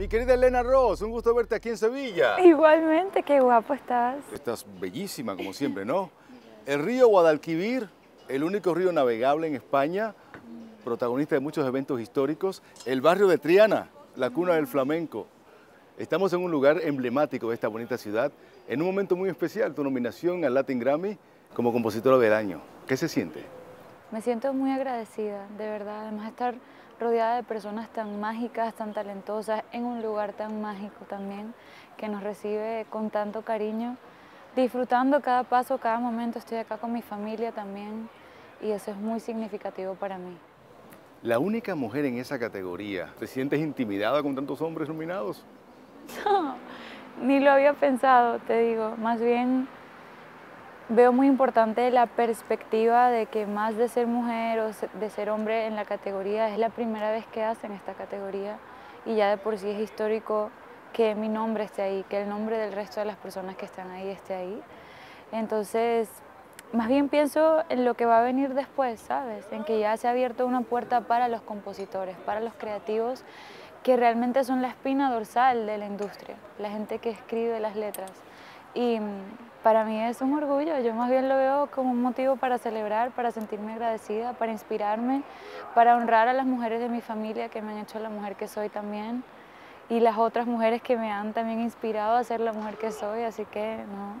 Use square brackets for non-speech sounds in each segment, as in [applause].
Mi querida Elena Ross, un gusto verte aquí en Sevilla. Igualmente, qué guapo estás. Estás bellísima como siempre, ¿no? El río Guadalquivir, el único río navegable en España, protagonista de muchos eventos históricos. El barrio de Triana, la cuna del flamenco. Estamos en un lugar emblemático de esta bonita ciudad, en un momento muy especial, tu nominación al Latin Grammy como compositora del año. ¿Qué se siente? Me siento muy agradecida, de verdad. Además, estar rodeada de personas tan mágicas, tan talentosas, en un lugar tan mágico también, que nos recibe con tanto cariño, disfrutando cada paso, cada momento. Estoy acá con mi familia también y eso es muy significativo para mí. La única mujer en esa categoría, ¿te sientes intimidada con tantos hombres nominados? [laughs] No, ni lo había pensado, te digo. Más bien veo muy importante la perspectiva de que más de ser mujer o de ser hombre en la categoría, es la primera vez que hacen esta categoría y ya de por sí es histórico que mi nombre esté ahí, que el nombre del resto de las personas que están ahí esté ahí. Entonces, más bien pienso en lo que va a venir después, ¿sabes? En que ya se ha abierto una puerta para los compositores, para los creativos, que realmente son la espina dorsal de la industria, la gente que escribe las letras. Y para mí es un orgullo, yo más bien lo veo como un motivo para celebrar, para sentirme agradecida, para inspirarme, para honrar a las mujeres de mi familia que me han hecho la mujer que soy también y las otras mujeres que me han también inspirado a ser la mujer que soy, así que no,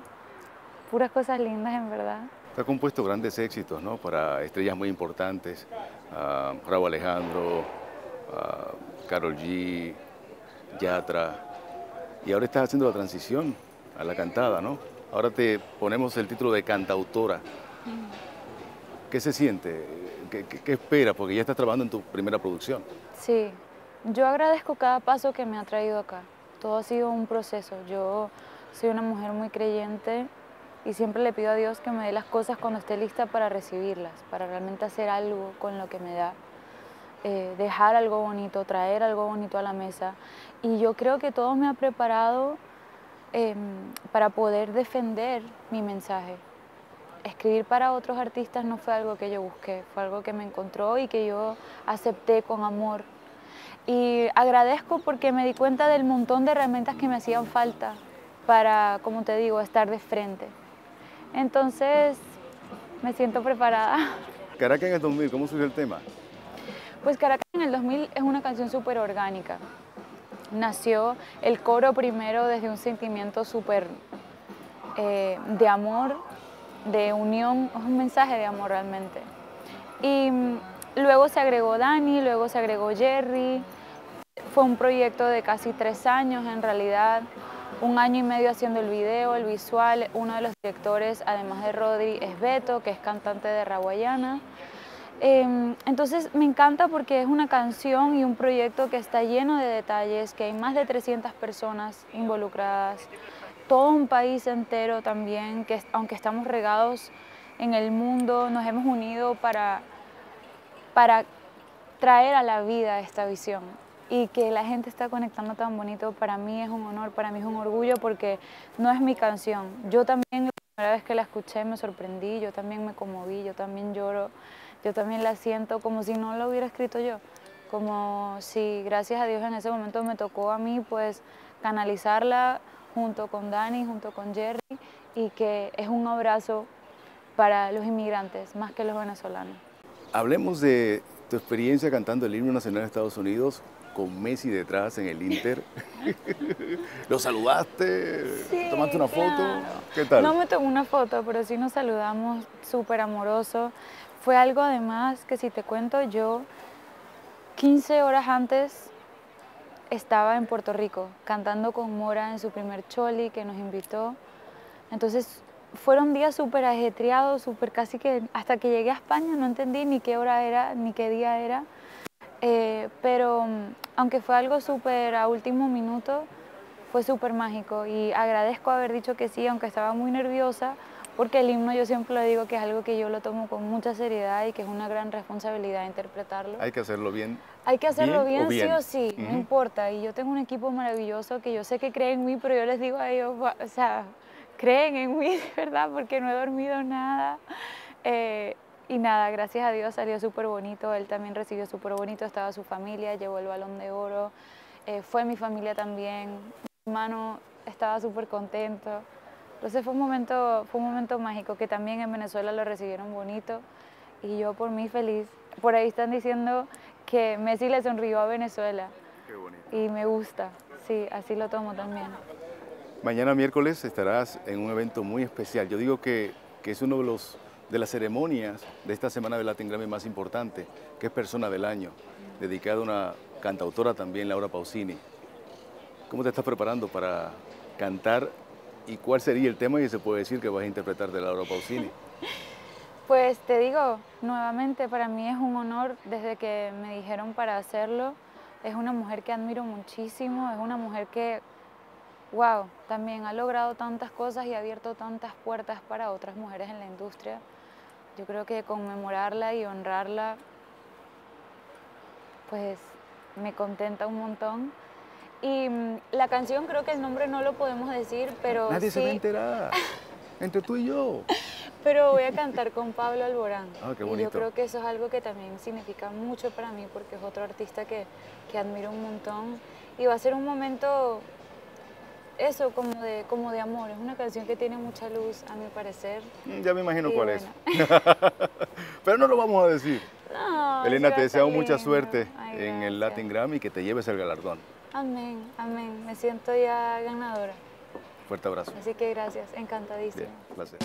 puras cosas lindas en verdad. Se ha compuesto grandes éxitos ¿no? para estrellas muy importantes, uh, Raúl Alejandro, Carol G, Yatra, y ahora estás haciendo la transición a la cantada, ¿no? Ahora te ponemos el título de cantautora. ¿Qué se siente? ¿Qué, qué, esperas? Porque ya estás trabajando en tu primera producción. Sí, yo agradezco cada paso que me ha traído acá. Todo ha sido un proceso. Yo soy una mujer muy creyente y siempre le pido a Dios que me dé las cosas cuando esté lista para recibirlas, para realmente hacer algo con lo que me da. Eh, dejar algo bonito, traer algo bonito a la mesa. Y yo creo que todo me ha preparado Em, para poder defender mi mensaje. Escribir para otros artistas no fue algo que yo busqué, fue algo que me encontró y que yo acepté con amor. Y agradezco porque me di cuenta del montón de herramientas que me hacían falta para, como te digo, estar de frente. Entonces, me siento preparada. [laughs] Caracas en el 2000, ¿cómo surgió el tema? Pues Caracas en el 2000 es una canción súper orgánica nació el coro primero desde un sentimiento súper eh, de amor, de unión, es un mensaje de amor realmente. Y mm, luego se agregó Dani, luego se agregó Jerry, fue un proyecto de casi tres años en realidad, un año y medio haciendo el video, el visual, uno de los directores, además de Rodri, es Beto, que es cantante de Raguayana. Em, entonces me encanta porque es una canción y un proyecto que está lleno de detalles, que hay más de 300 personas involucradas, todo un país entero también, que aunque estamos regados en el mundo, nos hemos unido para, para traer a la vida esta visión. Y que la gente está conectando tan bonito, para mí es un honor, para mí es un orgullo porque no es mi canción. Yo también la primera vez que la escuché me sorprendí, yo también me conmoví, yo también lloro yo también la siento como si no la hubiera escrito yo, como si gracias a Dios en ese momento me tocó a mí pues canalizarla junto con Dani, junto con Jerry y que es un abrazo para los inmigrantes más que los venezolanos. Hablemos de tu experiencia cantando el himno nacional de Estados Unidos con Messi detrás en el Inter. [laughs] ¿Lo saludaste? ¿Tomaste una foto? ¿Qué tal? No me tomé una foto, pero sí nos saludamos súper amoroso. Fue algo además que si te cuento, yo 15 horas antes estaba en Puerto Rico cantando con Mora en su primer choli que nos invitó. Entonces fueron días súper ajetreados, súper casi que hasta que llegué a España no entendí ni qué hora era, ni qué día era. Eh, pero aunque fue algo súper a último minuto, fue súper mágico y agradezco haber dicho que sí, aunque estaba muy nerviosa, porque el himno yo siempre lo digo que es algo que yo lo tomo con mucha seriedad y que es una gran responsabilidad interpretarlo. Hay que hacerlo bien. Hay que hacerlo bien, sí o sí, no importa. Y yo tengo un equipo maravilloso que yo sé que creen en mí, pero yo les digo a ellos, o sea, creen en mí [laughs] de verdad porque no he dormido nada. Eh, y nada, gracias a Dios salió súper bonito, él también recibió súper bonito, estaba su familia, llevó el balón de oro. eh, fue mi familia también, mi hermano estaba súper contento. Entonces fue un, momento, fue un momento mágico que también en Venezuela lo recibieron bonito y yo por mí feliz. Por ahí están diciendo que Messi le sonrió a Venezuela. Qué bonito. Y me gusta, sí, así lo tomo también. Mañana miércoles estarás en un evento muy especial. Yo digo que, que es uno de, los, de las ceremonias de esta semana de Latin Grammy más importante, que es Persona del Año, dedicada a una cantautora también, Laura Pausini. ¿Cómo te estás preparando para cantar y cuál sería el tema que se puede decir que vas a interpretar de Laura Pausini? [laughs] Pues te digo, nuevamente para mí es un honor desde que me dijeron para hacerlo. Es una mujer que admiro muchísimo, es una mujer que, wow, también ha logrado tantas cosas y ha abierto tantas puertas para otras mujeres en la industria. Yo creo que conmemorarla y honrarla, pues me contenta un montón. Y mm, la canción creo que el nombre no lo podemos decir, pero Nadie se va a enterar. [laughs] Entre tú y yo. pero voy a cantar con Pablo Alborán. Ah, qué Y bonito. yo creo que eso es algo que también significa mucho para mí porque es otro artista que, que admiro un montón. Y va a ser un momento, eso, como de, como de amor. Es una canción que tiene mucha luz, a mi parecer. Mm, Ya me imagino Y cuál bueno. es. [laughs] Pero no lo vamos a decir. [laughs] No, Elena, te deseamos mucha suerte Ay, en el. Latin Grammy y que te lleves el galardón. Amén, amén. Me siento ya ganadora. Fuerte abrazo. Así que gracias, encantadísima. Bien, placer.